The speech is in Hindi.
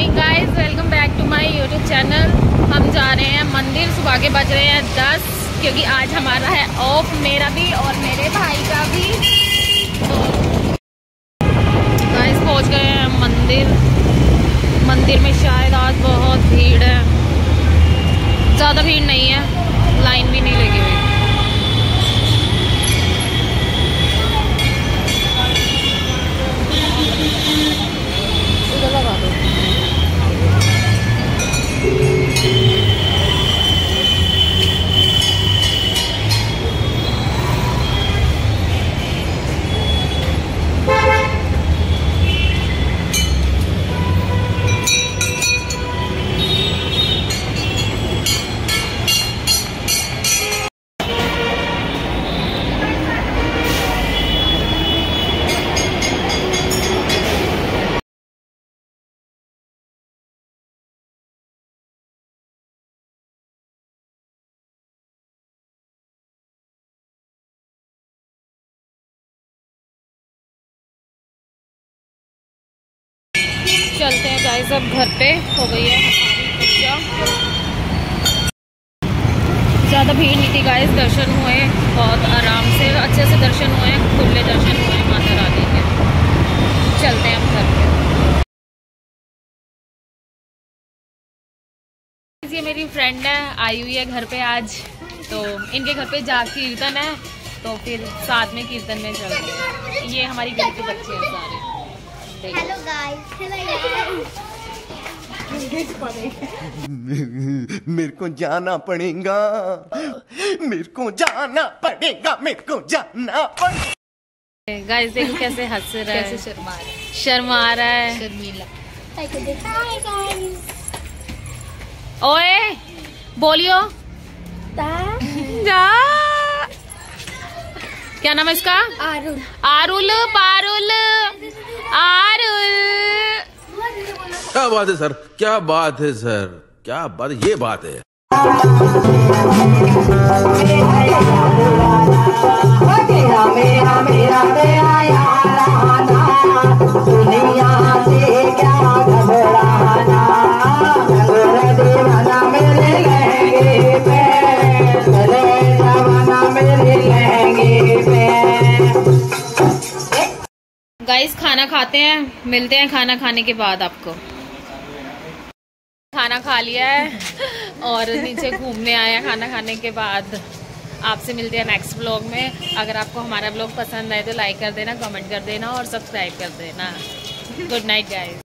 Morning guys welcome back to my YouTube channel हम जा रहे हैं मंदिर, सुबह के बज रहे हैं दस, क्योंकि आज हमारा है ऑफ़ मेरा भी और मेरे भाई का भी। तो गाइस पहुँच गए हैं मंदिर। मंदिर में शायद आज बहुत भीड़ है। ज़्यादा भीड़ नहीं है। लाइन भी नहीं लगी हुई। चलते हैं गाइस अब घर पे। हो गई है ज़्यादा भीड़ नहीं थी गाइस दर्शन हुए बहुत आराम से, अच्छे से दर्शन हुए, खुले दर्शन हुए, माता रानी के। चलते हैं अब घर पे। ये मेरी फ्रेंड है, आई हुई है घर पे आज। तो इनके घर पे जा कीर्तन है तो फिर साथ में कीर्तन में चल ये हमारी गली के बच्चे हैं सारे। हेलो गाइस हेलो मेरे को जाना पड़ेगा। मेरे को जाना पड़ेगा मेरे को जाना पड़ेगा। गाइस देखो कैसे हंस रहा है। कैसे शर्मा रहा है। शर्मा रहा है। शर्मीला। ओए बोलियो। जा क्या नाम है इसका? आरुल। आरुल पारुल। आरुल क्या बात है सर क्या बात है सर क्या बात ये बात है मेरा मेरा दुनिया से गाइस खाना खाते हैं। मिलते हैं खाना खाने के बाद आपको। खाना खा लिया है और नीचे घूमने आए हैं खाना खाने के बाद। आपसे मिलते हैं नेक्स्ट ब्लॉग में। अगर आपको हमारा ब्लॉग पसंद आए तो लाइक कर देना कमेंट कर देना और सब्सक्राइब कर देना। Good night guys